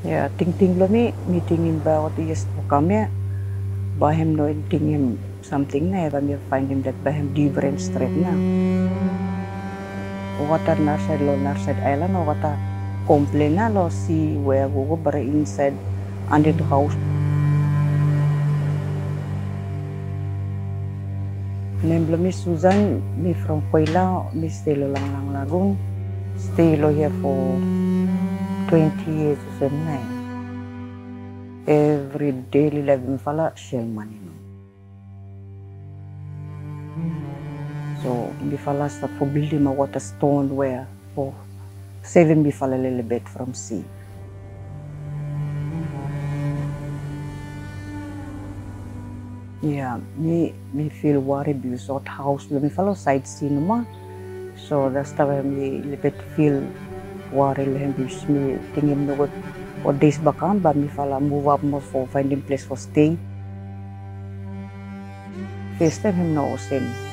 Ya, ting ting lo mi meeting ba o ti yes po kami. Bahem no ting him something na ba mi find him that bahem different street na. O kata Narside lo Narside Island o kata complain na lo si where go bara inside under the house. Nemblo mi Susan mi from Kuala mi stay lo lang lang lagun. Stay lo here for 20 years or something. Every daily life mi fala shell money no. So fala start for building my water stone where for saving mi fala little bit from sea. Yeah, me me feel worried because of house side sea no ma. So that's the way me little bit feel lehem because me tingin no what what days bakam ba mi fala move up mo for finding place for stay. First time him no.